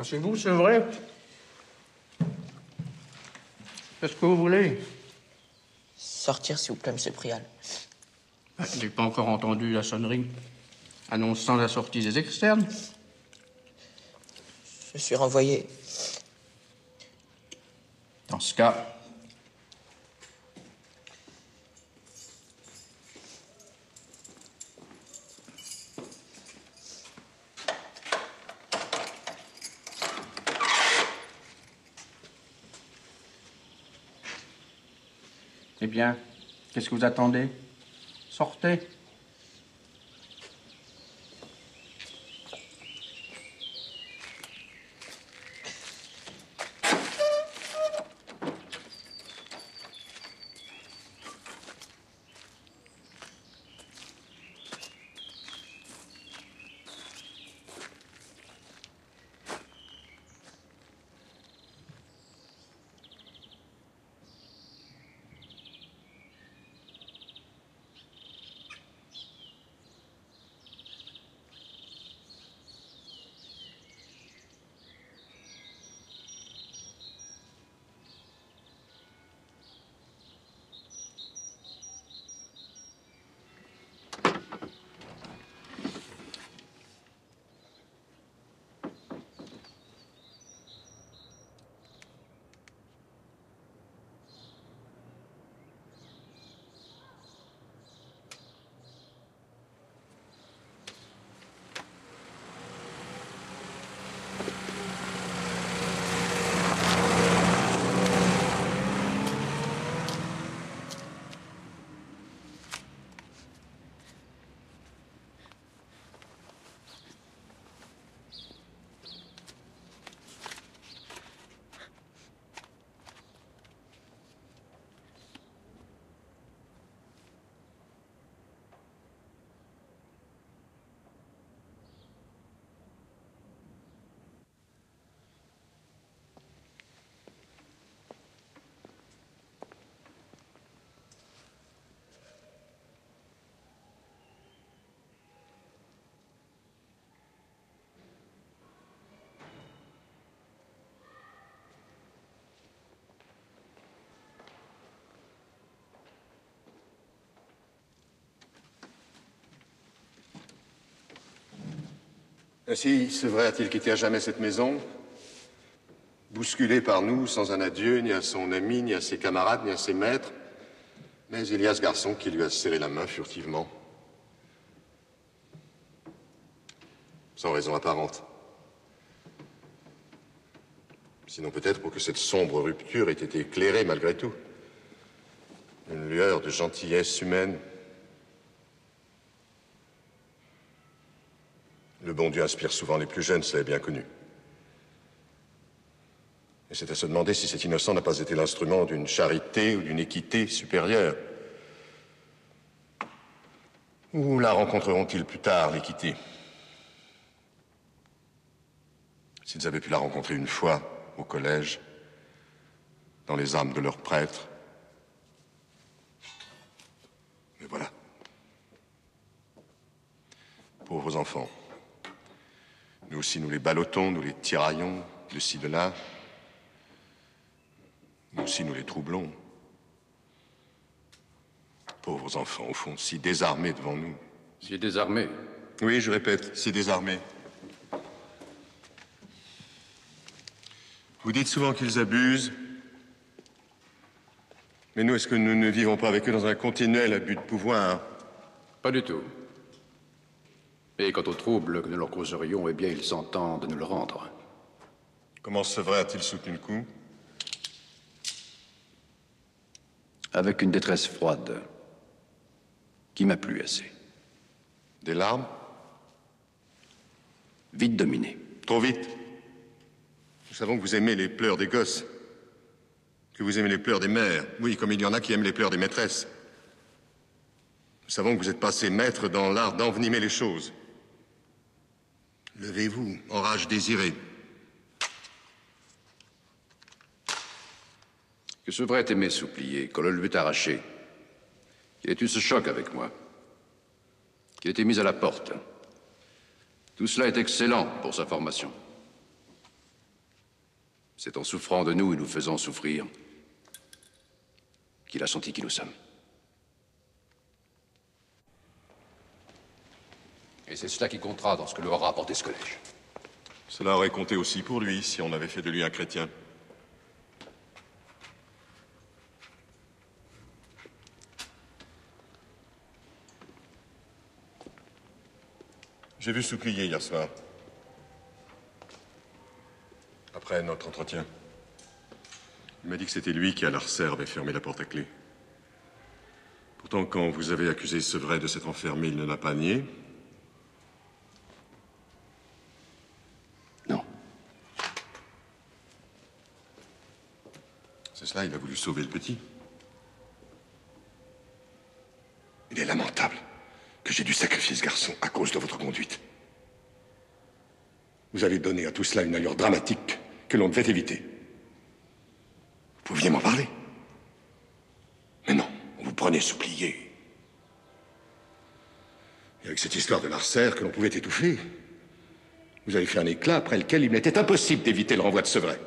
Ah, c'est vous, c'est vrai Qu'est-ce que vous voulez Sortir, s'il vous plaît, monsieur Prial. Ah, Je n'ai pas encore entendu la sonnerie annonçant la sortie des externes. Je suis renvoyé. Dans ce cas, Eh bien, qu'est-ce que vous attendez? Sortez. Ainsi, ce vrai a-t-il quitté à jamais cette maison Bousculé par nous, sans un adieu, ni à son ami, ni à ses camarades, ni à ses maîtres. Mais il y a ce garçon qui lui a serré la main furtivement. Sans raison apparente. Sinon peut-être pour que cette sombre rupture ait été éclairée malgré tout. Une lueur de gentillesse humaine Le bon Dieu inspire souvent les plus jeunes, cela est bien connu. Et c'est à se demander si cet innocent n'a pas été l'instrument d'une charité ou d'une équité supérieure. Où la rencontreront-ils plus tard, l'équité? S'ils avaient pu la rencontrer une fois au collège, dans les âmes de leurs prêtres. Mais voilà. Pauvres enfants. Nous aussi, nous les ballottons, nous les tiraillons de ci, de là. Nous aussi, nous les troublons. Pauvres enfants, au fond, si désarmés devant nous. Si désarmés Oui, je répète, si désarmés. Vous dites souvent qu'ils abusent. Mais nous, est-ce que nous ne vivons pas avec eux dans un continuel abus de pouvoir? Pas du tout. Et quant au trouble que nous leur causerions, eh bien, ils s'entendent de nous le rendre. Comment ce vrai a-t-il soutenu le coup Avec une détresse froide qui m'a plu assez. Des larmes? Vite dominé. Trop vite. Nous savons que vous aimez les pleurs des gosses. Que vous aimez les pleurs des mères. Oui, comme il y en a qui aiment les pleurs des maîtresses. Nous savons que vous êtes passé maître dans l'art d'envenimer les choses. Levez-vous, orage désiré. Que ce vrai aimé s'oublier, qu'on le lui arraché, qu'il ait eu ce choc avec moi, qu'il ait été mis à la porte? Tout cela est excellent pour sa formation. C'est en souffrant de nous et nous faisant souffrir qu'il a senti qui nous sommes. Et c'est cela qui comptera dans ce que lui aura apporté ce collège. Cela aurait compté aussi pour lui si on avait fait de lui un chrétien. J'ai vu Souplier hier soir. Après notre entretien. Il m'a dit que c'était lui qui, à l'arcère, avait fermé la porte à clé. Pourtant, quand vous avez accusé Sevray de s'être enfermé, il ne l'a pas nié. Il a voulu sauver le petit. Il est lamentable que j'ai dû sacrifier ce garçon à cause de votre conduite. Vous avez donné à tout cela une allure dramatique que l'on devait éviter. Vous pouviez m'en parler. Mais non, vous prenez souplier. Et avec cette histoire de Larcer que l'on pouvait étouffer, vous avez fait un éclat après lequel il m'était impossible d'éviter le renvoi de Sevray.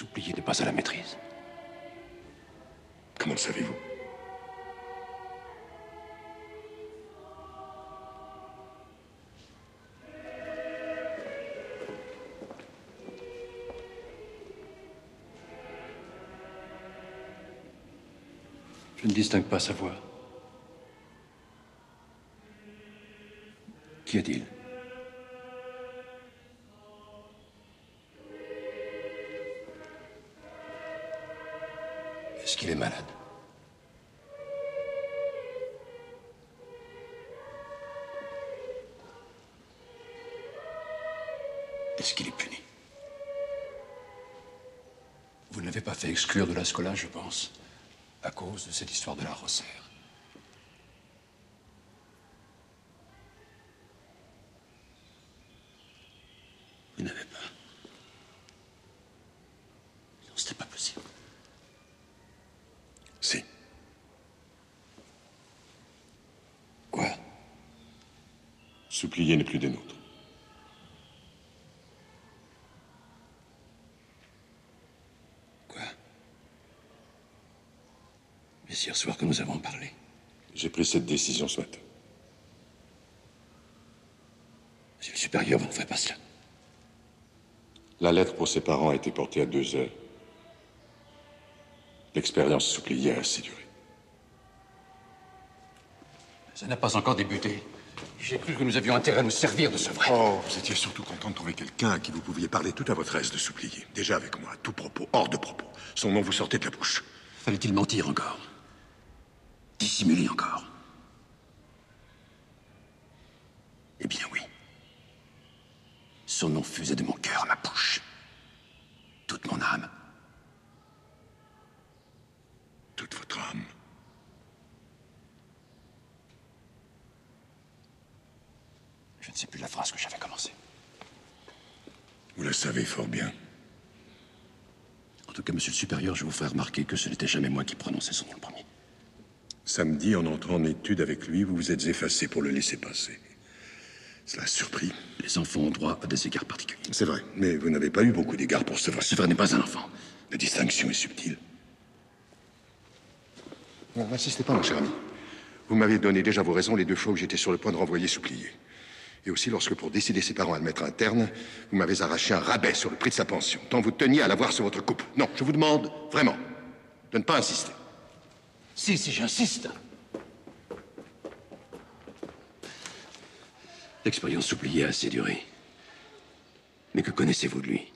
Souplier n'est pas à la maîtrise. Comment le savez-vous? Je ne distingue pas sa voix. Qu'y a-t-il? Malade Est-ce qu'il est puni? Vous ne l'avez pas fait exclure de la scola, je pense, à cause de cette histoire de la Rosaire. Vous n'avez pas. Non, c'était pas possible. Si. Quoi Souplier n'est plus des nôtres. Quoi? Mais hier soir que nous avons parlé. J'ai pris cette décision ce matin. Monsieur le supérieur, vous ne faites pas cela. La lettre pour ses parents a été portée à deux heures. L'expérience Souplier a assez duré. Ça n'a pas encore débuté. J'ai cru que nous avions intérêt à nous servir de ce vrai. Oh, vous étiez surtout content de trouver quelqu'un à qui vous pouviez parler tout à votre aise de Souplier. Déjà avec moi, à tout propos, hors de propos. Son nom vous sortait de la bouche. Fallait-il mentir encore? Dissimuler encore? Eh bien oui. Son nom fusait de mon cœur à ma bouche. Toute mon âme. Toute votre âme. Je ne sais plus la phrase que j'avais commencée. Vous le savez fort bien. En tout cas, monsieur le supérieur, je vous ferai remarquer que ce n'était jamais moi qui prononçais son nom le premier. Samedi, en entrant en étude avec lui, vous vous êtes effacé pour le laisser passer. Cela a surpris. Les enfants ont droit à des égards particuliers. C'est vrai, mais vous n'avez pas eu beaucoup d'égards pour ce. Ce vrai n'est pas un enfant. La distinction est subtile. Non, n'insistez pas, mon cher ami. Vous m'avez donné déjà vos raisons les deux fois où j'étais sur le point de renvoyer Souplier. Et aussi lorsque, pour décider ses parents à le mettre interne, vous m'avez arraché un rabais sur le prix de sa pension, tant vous teniez à l'avoir sur votre coupe. Non, je vous demande, vraiment, de ne pas insister. Si, si, j'insiste. L'expérience s'oubliait a assez duré. Mais que connaissez-vous de lui?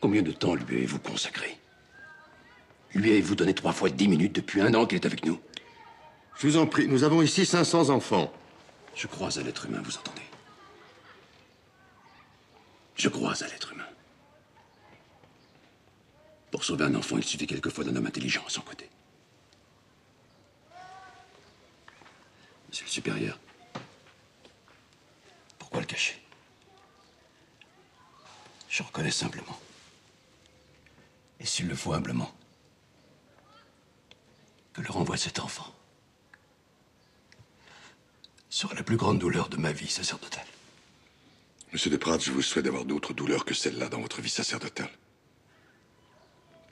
Combien de temps lui avez-vous consacré? Lui avez-vous donné trois fois dix minutes depuis un an qu'il est avec nous? Je vous en prie, nous avons ici 500 enfants. Je crois à l'être humain, vous entendez? Je crois à l'être humain. Pour sauver un enfant, il suffit quelquefois d'un homme intelligent à son côté. Monsieur le supérieur, pourquoi le cacher? Je reconnais simplement, et s'il le faut humblement, que le renvoi de cet enfant sera la plus grande douleur de ma vie sacerdotale. Monsieur Desprats, je vous souhaite d'avoir d'autres douleurs que celle-là dans votre vie sacerdotale.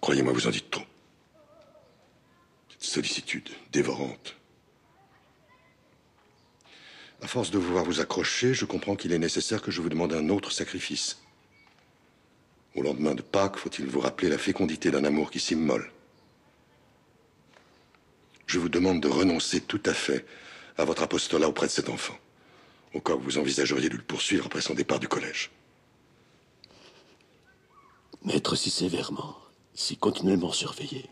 Croyez-moi, vous en dites trop. Cette sollicitude dévorante. À force de vous voir vous accrocher, je comprends qu'il est nécessaire que je vous demande un autre sacrifice. Au lendemain de Pâques, faut-il vous rappeler la fécondité d'un amour qui s'immole? Je vous demande de renoncer tout à fait à votre apostolat auprès de cet enfant, au cas où vous envisageriez de le poursuivre après son départ du collège. Maître si sévèrement, si continuellement surveillé.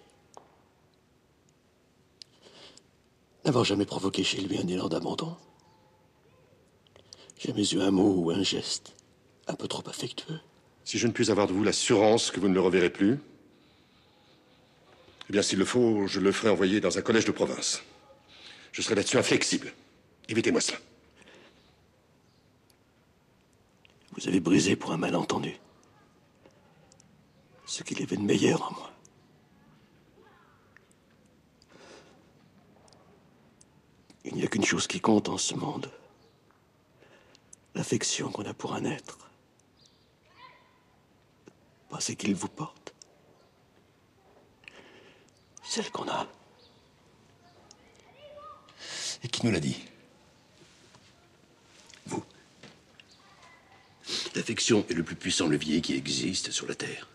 N'avoir jamais provoqué chez lui un élan d'abandon. Jamais eu un mot ou un geste un peu trop affectueux. Si je ne puis avoir de vous l'assurance que vous ne le reverrez plus, eh bien, s'il le faut, je le ferai envoyer dans un collège de province. Je serai là-dessus inflexible. Évitez-moi cela. Vous avez brisé pour un malentendu ce qu'il y avait de meilleur en moi. Il n'y a qu'une chose qui compte en ce monde. L'affection qu'on a pour un être. Pas ce qu'il vous porte. Celle qu'on a. Et qui nous l'a dit Vous. L'affection est le plus puissant levier qui existe sur la Terre.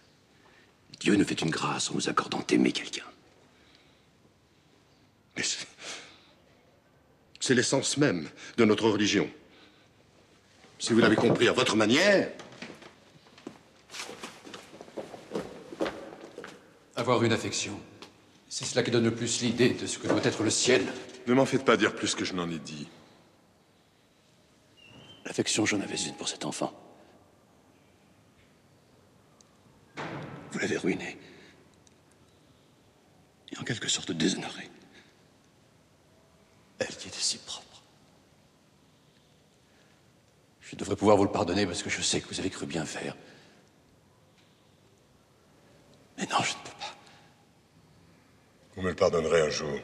Dieu nous fait une grâce en nous accordant d'aimer quelqu'un. Mais c'est- c'est l'essence même de notre religion. Si vous l'avez compris à votre manière, Avoir une affection, c'est cela qui donne le plus l'idée de ce que doit être le ciel. Ne m'en faites pas dire plus que je n'en ai dit. L'affection, j'en avais une pour cet enfant. Vous l'avez ruiné. Et en quelque sorte déshonoré. Elle qui était si propre. Je devrais pouvoir vous le pardonner parce que je sais que vous avez cru bien faire. Mais non, je ne peux pas. Vous me le pardonnerez un jour.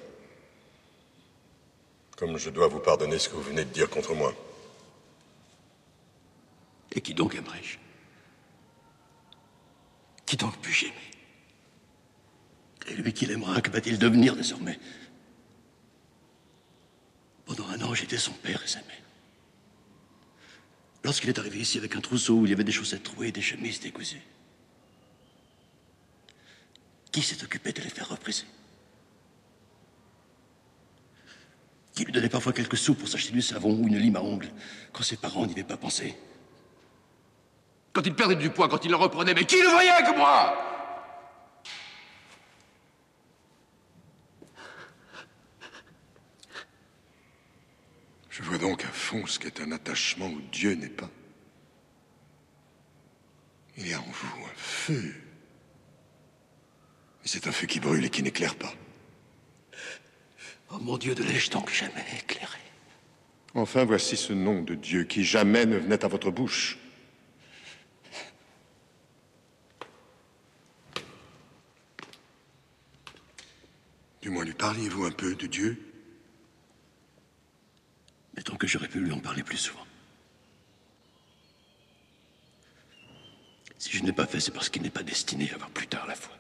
Comme je dois vous pardonner ce que vous venez de dire contre moi. Et qui donc aimerais-je? Qui donc puis-je aimer? Et lui qui l'aimera, que va-t-il devenir désormais? Pendant un an, j'étais son père et sa mère. Lorsqu'il est arrivé ici avec un trousseau où il y avait des chaussettes trouées des chemises décousues, qui s'est occupé de les faire repriser? Qui lui donnait parfois quelques sous pour s'acheter du savon ou une lime à ongles quand ses parents n'y avaient pas pensé? Quand il perdait du poids, quand il en reprenait, mais qui le voyait que moi? Je vois donc à fond ce qu'est un attachement où Dieu n'est pas. Il y a en vous un feu. Et c'est un feu qui brûle et qui n'éclaire pas. Oh mon Dieu, de l'ai-je donc jamais éclairé? Enfin, voici ce nom de Dieu qui jamais ne venait à votre bouche. Du moins, lui parliez-vous un peu de Dieu? Mettons que j'aurais pu lui en parler plus souvent. Si je ne l'ai pas fait, c'est parce qu'il n'est pas destiné à avoir plus tard la foi.